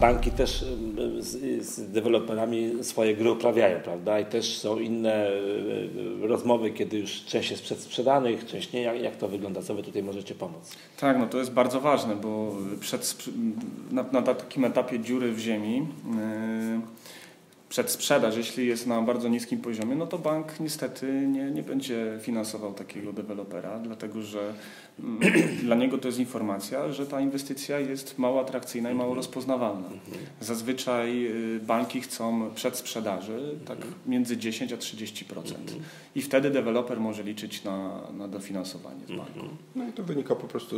banki też z, z deweloperami swoje gry uprawiają, prawda? I też są inne e, rozmowy, kiedy już część jest przedsprzedanych, część nie. Jak, jak to wygląda? Co wy tutaj możecie pomóc? Tak, no to jest bardzo ważne, bo przed, na, na takim etapie dziury w ziemi yy, przedsprzedaż, jeśli jest na bardzo niskim poziomie, no to bank niestety nie, nie będzie finansował takiego dewelopera, dlatego że mm, dla niego to jest informacja, że ta inwestycja jest mało atrakcyjna i mało mhm. rozpoznawalna. Mhm. Zazwyczaj y, banki chcą przedsprzedaży tak mhm. między 10 a 30%. I wtedy deweloper może liczyć na, na dofinansowanie z banku. No i to wynika po prostu,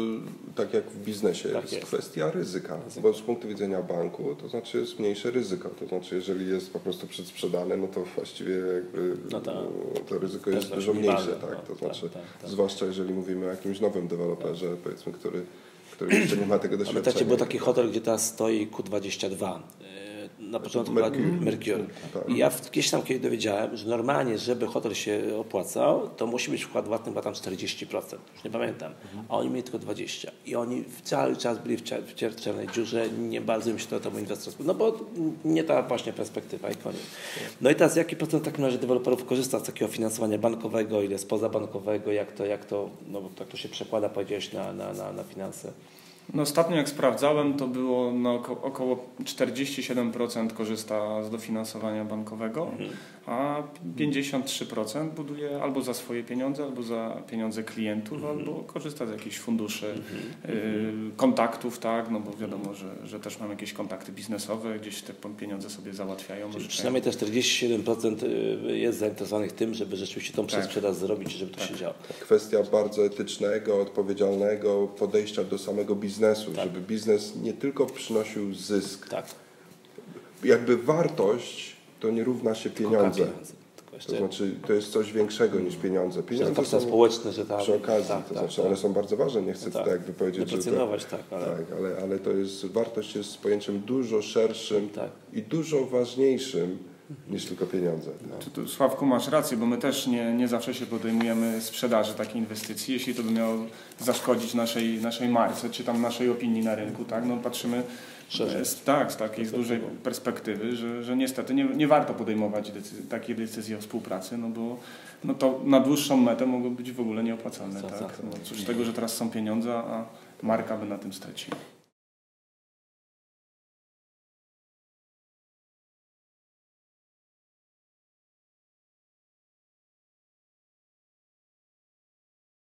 tak jak w biznesie, tak jest, jest kwestia ryzyka, bo z punktu widzenia banku to znaczy jest mniejsze ryzyko. To znaczy, jeżeli jest po prostu przedsprzedane, no to właściwie jakby no to, to ryzyko jest dużo mniejsze, tak? To tak, znaczy, tak, tak, zwłaszcza jeżeli mówimy o jakimś nowym deweloperze, powiedzmy, który który jeszcze nie ma tego doświadczenia. Pamiętacie, był taki hotel, gdzie teraz stoi Q22 na początku Mercure. Mercure. Tak. I ja gdzieś tam kiedyś dowiedziałem, że normalnie, żeby hotel się opłacał, to musi być wkład własny chyba tam 40%. Już nie pamiętam. A oni mieli tylko 20%. I oni cały czas byli w, cier w czarnej dziurze. Nie bardzo im się to temu inwestor No bo nie ta właśnie perspektywa i koniec. No i teraz jaki procent w takim razie deweloperów korzysta z takiego finansowania bankowego, ile jest pozabankowego, jak to, jak to, no, tak to się przekłada, powiedziałeś, na, na, na, na finanse? No ostatnio jak sprawdzałem, to było no około 47% korzysta z dofinansowania bankowego, mhm. a 53% buduje albo za swoje pieniądze, albo za pieniądze klientów, mhm. albo korzysta z jakichś funduszy, mhm. y, kontaktów, tak, no bo wiadomo, że, że też mam jakieś kontakty biznesowe, gdzieś te pieniądze sobie załatwiają. Czyli przynajmniej te 47% y, jest zainteresowanych tym, żeby rzeczywiście tą tak. sprzedaż zrobić, żeby to tak. się działo. Kwestia bardzo etycznego, odpowiedzialnego podejścia do samego biznesu biznesu, tak. żeby biznes nie tylko przynosił zysk. Tak. Jakby wartość to nie równa się pieniądze. To znaczy, to jest coś większego niż pieniądze. Pieniądze są społeczne, że tak. Przy okazji, tak, to tak, znaczy, tak. one są bardzo ważne, nie chcę no tak. tutaj jakby powiedzieć, że to, tak, ale... tak ale, ale to jest, wartość jest pojęciem dużo szerszym tak. i dużo ważniejszym niż tylko pieniądze. No. Tu, tu, Sławku, masz rację, bo my też nie, nie zawsze się podejmujemy sprzedaży takiej inwestycji, jeśli to by miało zaszkodzić naszej, naszej marce, czy tam naszej opinii na rynku, tak? No patrzymy z, tak, z takiej z dużej perspektywy, że, że niestety nie, nie warto podejmować decyzji, takiej decyzji o współpracy, no bo no to na dłuższą metę mogą być w ogóle nieopłacalne. Tak? No, cóż z tego, że teraz są pieniądze, a marka by na tym straciła.